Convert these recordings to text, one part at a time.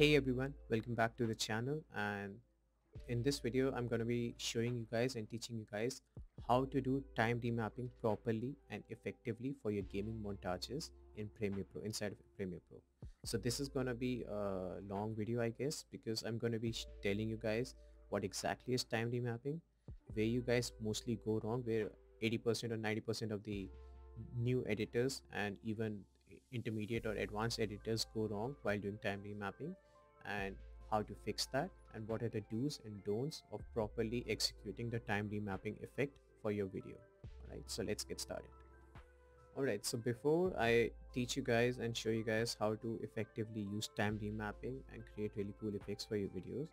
Hey everyone, welcome back to the channel. And in this video I'm going to be showing you guys and teaching you guys how to do time remapping properly and effectively for your gaming montages in Premiere Pro inside of Premiere Pro. So this is going to be a long video I guess because I'm going to be telling you guys what exactly is time remapping, where you guys mostly go wrong, where 80% or 90% of the new editors and even intermediate or advanced editors go wrong while doing time remapping and how to fix that and what are the do's and don'ts of properly executing the time remapping effect for your video. Alright so let's get started. Alright so before I teach you guys and show you guys how to effectively use time remapping and create really cool effects for your videos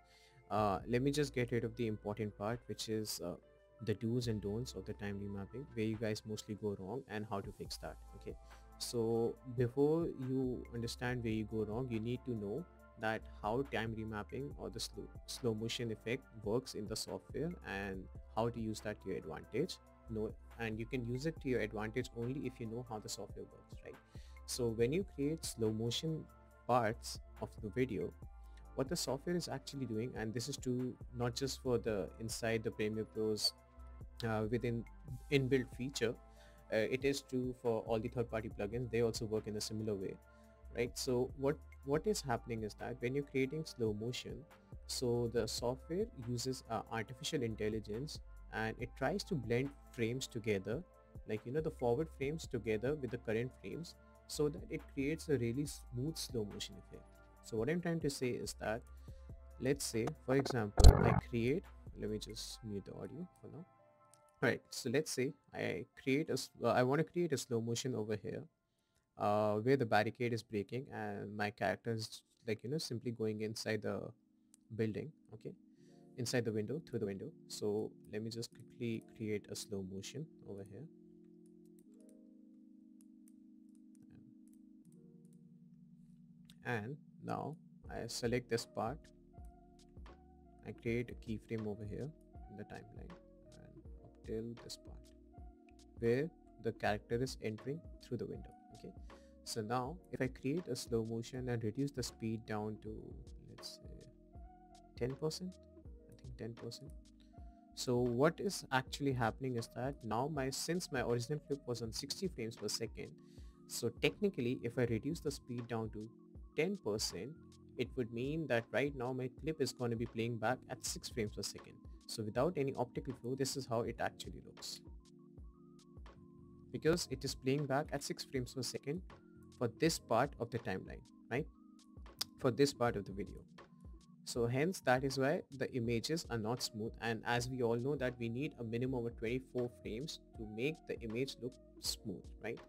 uh, let me just get rid of the important part which is uh, the do's and don'ts of the time remapping where you guys mostly go wrong and how to fix that okay? So before you understand where you go wrong you need to know that how time remapping or the slow, slow motion effect works in the software and how to use that to your advantage. No and you can use it to your advantage only if you know how the software works right? So when you create slow motion parts of the video what the software is actually doing and this is to not just for the inside the Premiere Pro's uh, within inbuilt feature uh, it is true for all the third-party plugins. They also work in a similar way right? So what what is happening is that when you're creating slow motion so the software uses uh, artificial intelligence and it tries to blend frames together like you know the forward frames together with the current frames so that it creates a really smooth slow motion effect. So what i'm trying to say is that let's say for example i create let me just mute the audio for now. All right so let's say i create a uh, i want to create a slow motion over here uh, where the barricade is breaking and my character is like you know simply going inside the building okay inside the window through the window. So let me just quickly create a slow motion over here. And now I select this part. I create a keyframe over here in the timeline and up till this part where the character is entering through the window okay. So now if I create a slow motion and reduce the speed down to let's say 10 percent I think 10 percent. So what is actually happening is that now my since my original clip was on 60 frames per second so technically if I reduce the speed down to 10 percent it would mean that right now my clip is going to be playing back at 6 frames per second. So without any optical flow this is how it actually looks because it is playing back at 6 frames per second for this part of the timeline, right? For this part of the video. So hence that is why the images are not smooth and as we all know that we need a minimum of 24 frames to make the image look smooth, right?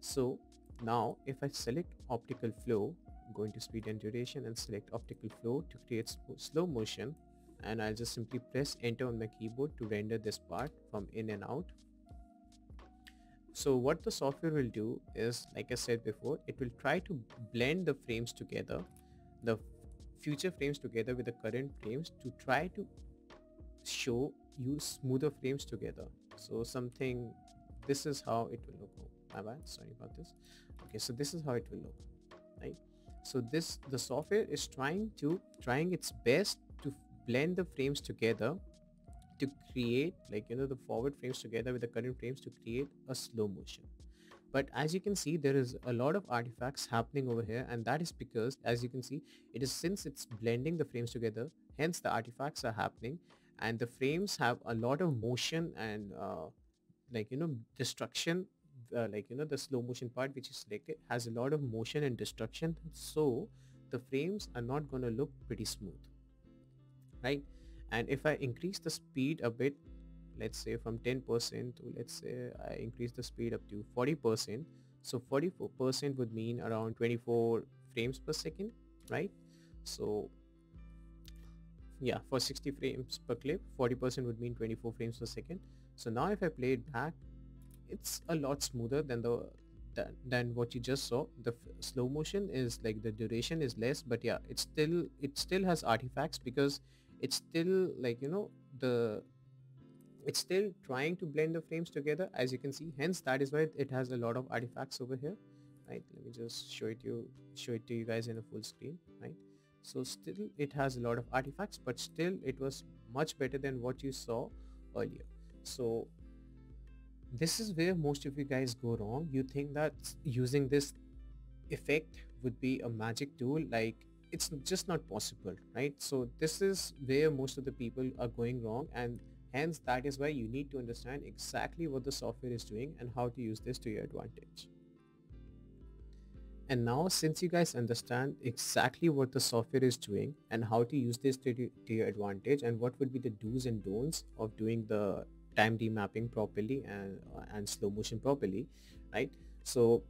So now if I select optical flow, go into speed and duration and select optical flow to create slow motion and I'll just simply press enter on my keyboard to render this part from in and out so what the software will do is, like I said before, it will try to blend the frames together, the future frames together with the current frames to try to show you smoother frames together. So something, this is how it will look. Oh, my bad, sorry about this. Okay, so this is how it will look, right? So this, the software is trying to, trying its best to blend the frames together to create like you know the forward frames together with the current frames to create a slow motion. But as you can see there is a lot of artifacts happening over here and that is because as you can see it is since it's blending the frames together hence the artifacts are happening and the frames have a lot of motion and uh, like you know destruction uh, like you know the slow motion part which is selected has a lot of motion and destruction so the frames are not going to look pretty smooth right and if I increase the speed a bit let's say from 10% to let's say I increase the speed up to 40% so 44% would mean around 24 frames per second right? So yeah for 60 frames per clip 40% would mean 24 frames per second. So now if I play it back it's a lot smoother than the than, than what you just saw. The slow motion is like the duration is less but yeah it still it still has artifacts because it's still like you know the it's still trying to blend the frames together as you can see. Hence that is why it has a lot of artifacts over here right? Let me just show it you show it to you guys in a full screen right? So still it has a lot of artifacts but still it was much better than what you saw earlier. So this is where most of you guys go wrong. You think that using this effect would be a magic tool like it's just not possible right so this is where most of the people are going wrong and hence that is why you need to understand exactly what the software is doing and how to use this to your advantage and now since you guys understand exactly what the software is doing and how to use this to, to your advantage and what would be the do's and don'ts of doing the time remapping properly and, and slow motion properly, right? So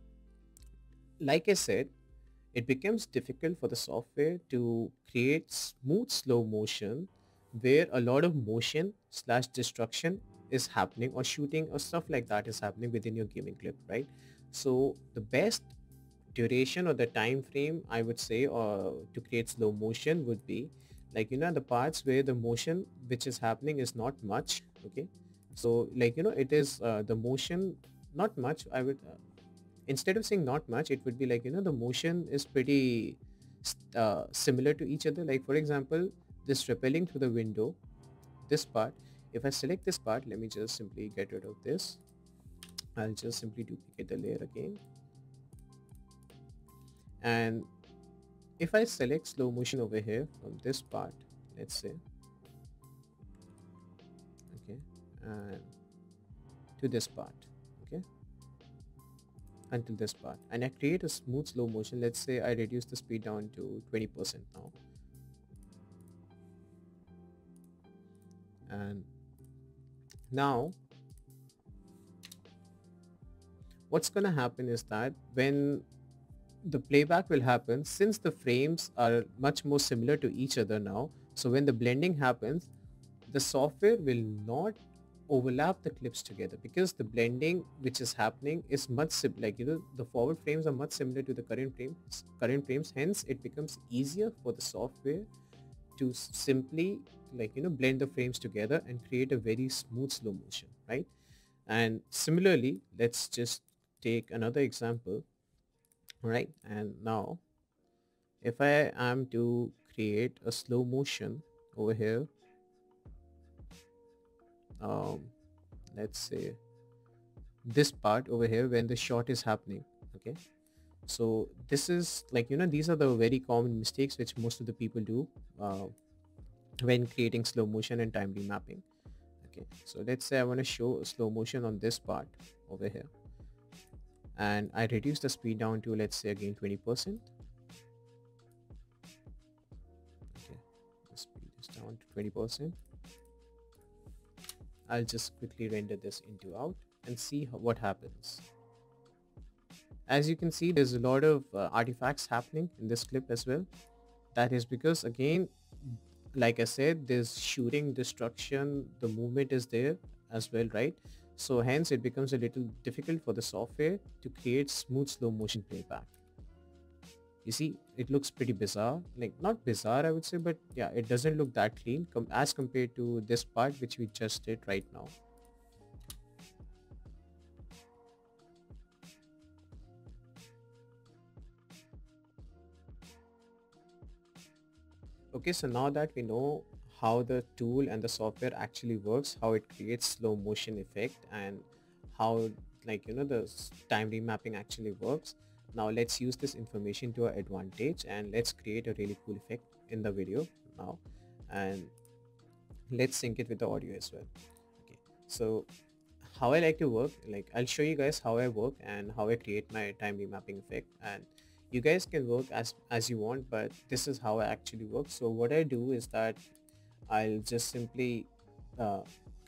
like I said, it becomes difficult for the software to create smooth slow motion where a lot of motion slash destruction is happening or shooting or stuff like that is happening within your gaming clip, right? So the best duration or the time frame I would say or to create slow motion would be like you know the parts where the motion which is happening is not much okay so like you know it is uh, the motion not much I would uh, instead of saying not much it would be like you know the motion is pretty uh, similar to each other. Like for example this repelling through the window this part. If I select this part let me just simply get rid of this. I'll just simply duplicate the layer again. And if I select slow motion over here from this part let's say okay and to this part until this part and I create a smooth slow motion let's say I reduce the speed down to 20% now and now what's gonna happen is that when the playback will happen since the frames are much more similar to each other now. So when the blending happens, the software will not overlap the clips together because the blending which is happening is much like you know the forward frames are much similar to the current frames current frames. Hence it becomes easier for the software to simply like you know blend the frames together and create a very smooth slow motion right? And similarly let's just take another example right? And now if I am to create a slow motion over here um, let's say this part over here when the shot is happening okay so this is like you know these are the very common mistakes which most of the people do uh, when creating slow motion and time remapping okay so let's say I want to show slow motion on this part over here and I reduce the speed down to let's say again 20%. Okay, the speed is down to 20%. I'll just quickly render this into out and see what happens. As you can see, there's a lot of uh, artifacts happening in this clip as well. That is because again, like I said, there's shooting, destruction, the movement is there as well, right? So hence it becomes a little difficult for the software to create smooth slow motion playback. You see, it looks pretty bizarre. Like not bizarre, I would say, but yeah, it doesn't look that clean com as compared to this part, which we just did right now. Okay, so now that we know how the tool and the software actually works, how it creates slow motion effect and how like, you know, the time remapping actually works. Now let's use this information to our advantage and let's create a really cool effect in the video now and let's sync it with the audio as well. Okay, so how I like to work, like I'll show you guys how I work and how I create my time remapping effect and you guys can work as as you want but this is how I actually work so what I do is that I'll just simply uh,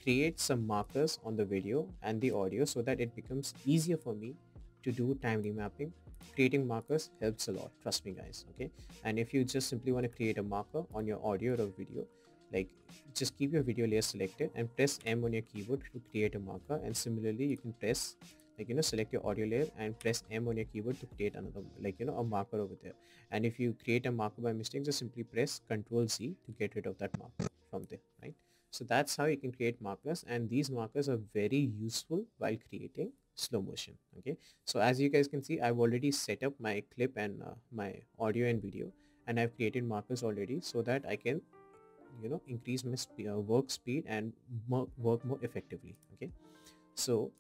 create some markers on the video and the audio so that it becomes easier for me to do time remapping. Creating markers helps a lot, trust me guys, okay? And if you just simply want to create a marker on your audio or video, like just keep your video layer selected and press M on your keyboard to create a marker. And similarly you can press like you know select your audio layer and press M on your keyboard to create another like you know a marker over there. And if you create a marker by mistake just simply press Ctrl Z to get rid of that marker from there right? So that's how you can create markers. And these markers are very useful while creating slow motion okay? So as you guys can see I've already set up my clip and uh, my audio and video and I've created markers already so that I can you know increase my sp uh, work speed and work more effectively okay? So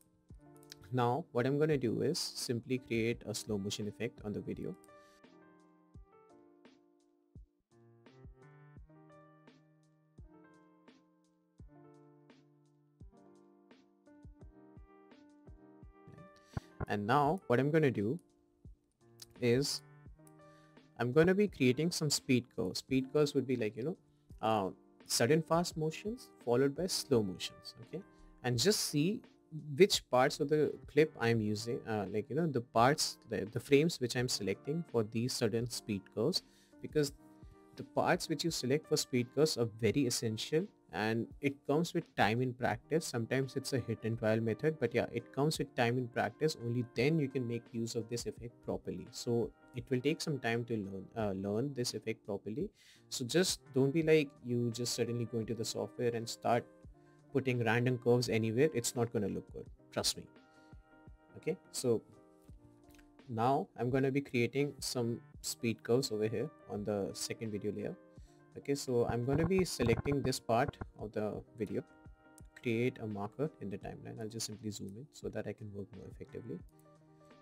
now what I'm gonna do is simply create a slow motion effect on the video and now what I'm gonna do is I'm going to be creating some speed curves. Speed curves would be like, you know, uh, sudden fast motions followed by slow motions. Okay. And just see which parts of the clip I'm using, uh, like, you know, the parts, the, the frames which I'm selecting for these sudden speed curves because the parts which you select for speed curves are very essential and it comes with time in practice. Sometimes it's a hit and trial method but yeah it comes with time in practice. Only then you can make use of this effect properly. So it will take some time to learn uh, learn this effect properly. So just don't be like you just suddenly go into the software and start putting random curves anywhere. It's not going to look good. Trust me. Okay? So now i'm going to be creating some speed curves over here on the second video layer okay so i'm going to be selecting this part of the video. Create a marker in the timeline. I'll just simply zoom in so that i can work more effectively.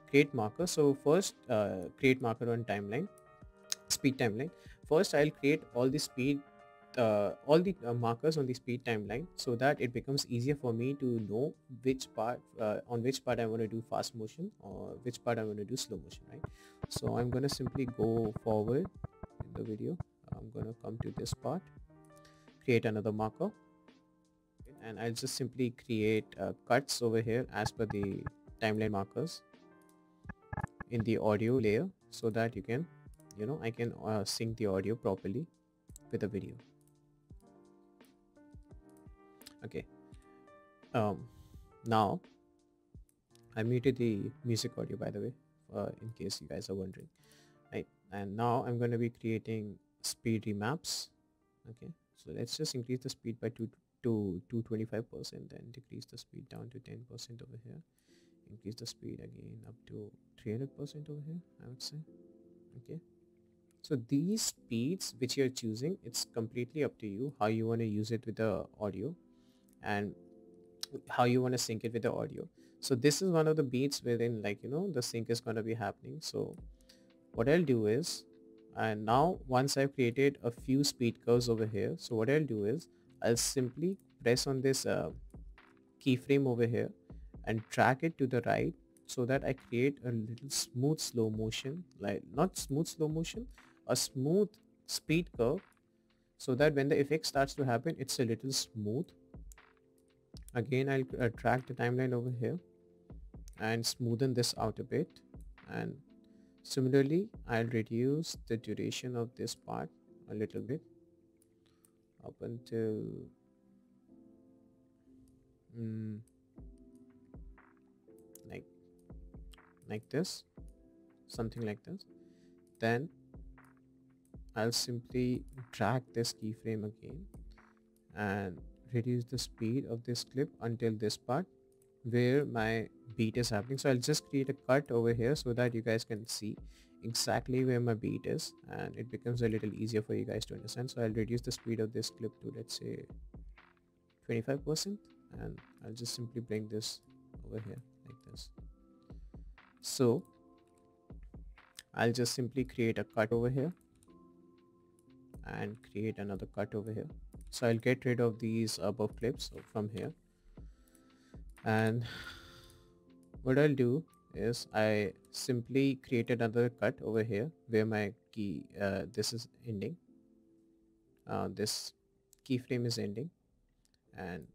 Create marker. So first uh, create marker on timeline. Speed timeline. First i'll create all the speed uh, all the uh, markers on the speed timeline so that it becomes easier for me to know which part uh, on which part I want to do fast motion or which part I want to do slow motion right? So I'm going to simply go forward in the video I'm going to come to this part. Create another marker. And I'll just simply create uh, cuts over here as per the timeline markers in the audio layer so that you can you know I can uh, sync the audio properly with the video. Okay. Um now I muted the music audio by the way uh, in case you guys are wondering right? And now I'm going to be creating speed remaps okay? So let's just increase the speed by 2 to 225 percent and decrease the speed down to 10 percent over here. Increase the speed again up to 300 percent over here i would say okay? So these speeds which you're choosing it's completely up to you how you want to use it with the audio and how you want to sync it with the audio. So this is one of the beats within like you know the sync is going to be happening. So what I'll do is and now once I've created a few speed curves over here so what I'll do is I'll simply press on this uh, keyframe over here and drag it to the right so that I create a little smooth slow motion like not smooth slow motion a smooth speed curve so that when the effect starts to happen it's a little smooth. Again I'll uh, drag the timeline over here and smoothen this out a bit and Similarly, I'll reduce the duration of this part a little bit up until mm, like like this something like this. Then I'll simply drag this keyframe again and reduce the speed of this clip until this part where my beat is happening. So I'll just create a cut over here so that you guys can see exactly where my beat is and it becomes a little easier for you guys to understand. So I'll reduce the speed of this clip to let's say 25% and I'll just simply bring this over here like this. So I'll just simply create a cut over here and create another cut over here. So I'll get rid of these above clips from here. And what I'll do is I simply create another cut over here where my key uh, this is ending. Uh, this keyframe is ending. And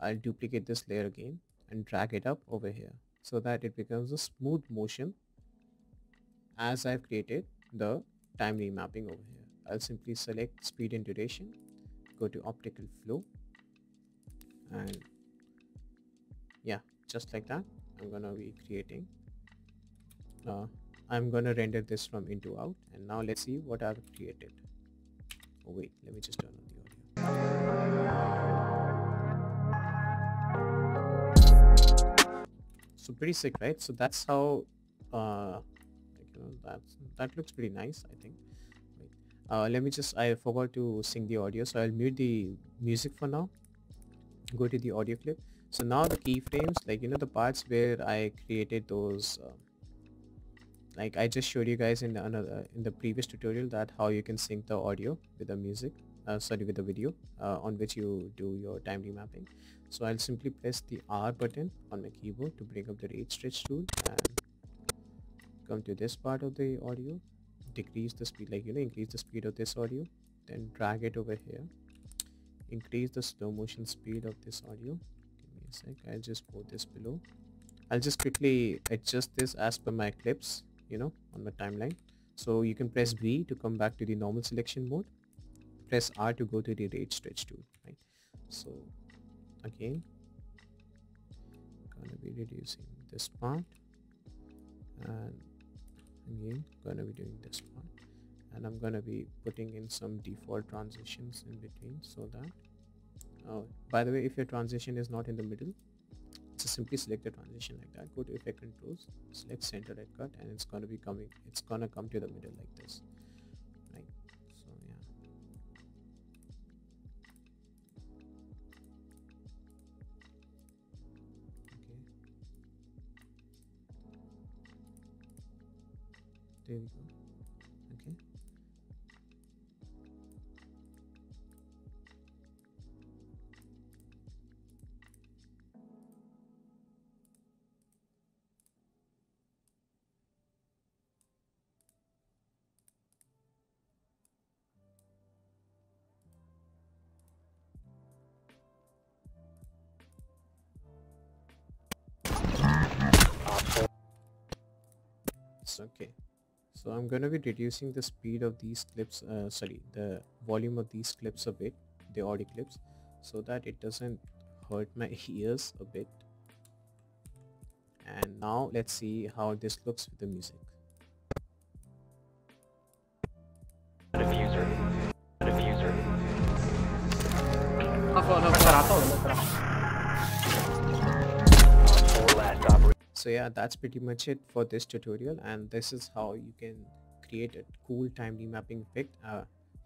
I'll duplicate this layer again and drag it up over here so that it becomes a smooth motion as I've created the time remapping over here. I'll simply select speed and duration, go to optical flow and yeah just like that I'm gonna be creating. Uh, I'm gonna render this from into out and now let's see what I've created. Oh wait let me just turn on the audio. So pretty sick right? So that's how uh, you know, that that looks pretty nice I think. Uh, let me just I forgot to sync the audio so I'll mute the music for now. Go to the audio clip so now the keyframes like you know the parts where I created those uh, like I just showed you guys in the another in the previous tutorial that how you can sync the audio with the music uh, sorry with the video uh, on which you do your time remapping so I'll simply press the R button on my keyboard to bring up the rate stretch tool and come to this part of the audio decrease the speed like you know increase the speed of this audio then drag it over here increase the slow motion speed of this audio sec I'll just put this below. I'll just quickly adjust this as per my clips you know on my timeline. So you can press b to come back to the normal selection mode. Press R to go to the rate stretch tool right? So again gonna be reducing this part. And again gonna be doing this part. And I'm gonna be putting in some default transitions in between so that oh by the way if your transition is not in the middle just simply select the transition like that. Go to effect controls select center cut and it's gonna be coming it's gonna come to the middle like this. Right? So yeah. Okay. There we go it's okay so i'm going to be reducing the speed of these clips uh, sorry the volume of these clips a bit the audio clips so that it doesn't hurt my ears a bit and now let's see how this looks with the music Diffuser. Diffuser. So yeah that's pretty much it for this tutorial and this is how you can create a cool time remapping effect uh,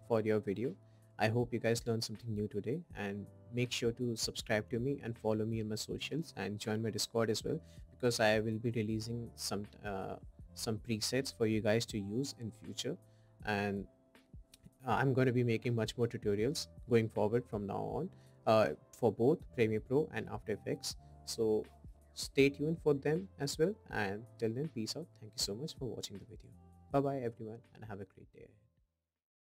for your video. I hope you guys learned something new today and make sure to subscribe to me and follow me on my socials and join my discord as well because i will be releasing some uh, some presets for you guys to use in future. And uh, i'm going to be making much more tutorials going forward from now on uh, for both premiere pro and after effects. So stay tuned for them as well. And till then peace out. Thank you so much for watching the video. Bye bye everyone and have a great day